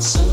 Sim.